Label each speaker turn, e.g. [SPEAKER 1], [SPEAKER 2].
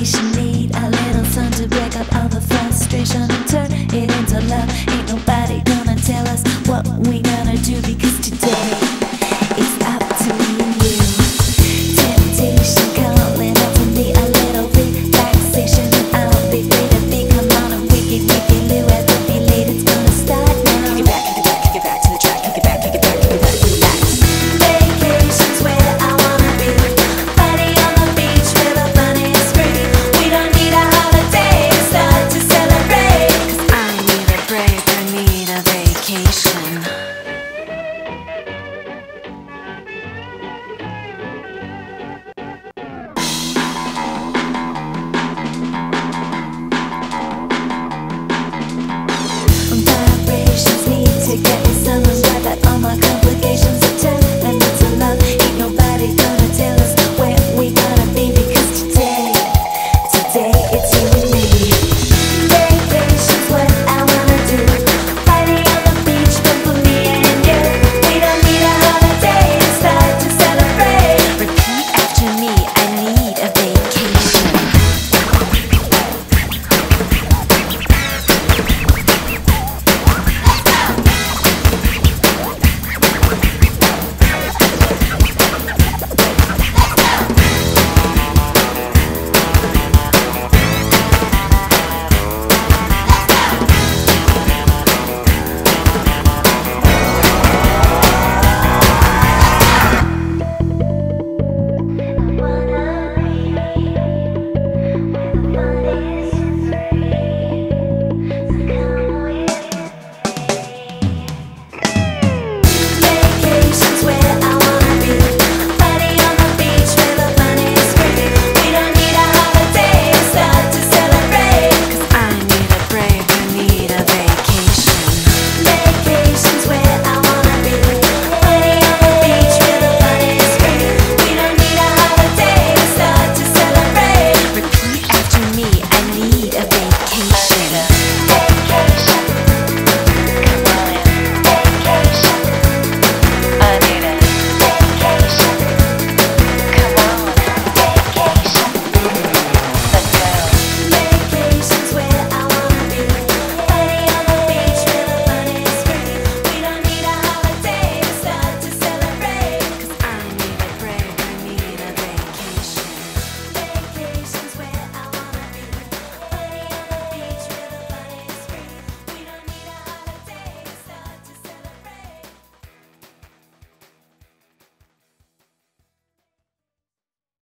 [SPEAKER 1] Nation.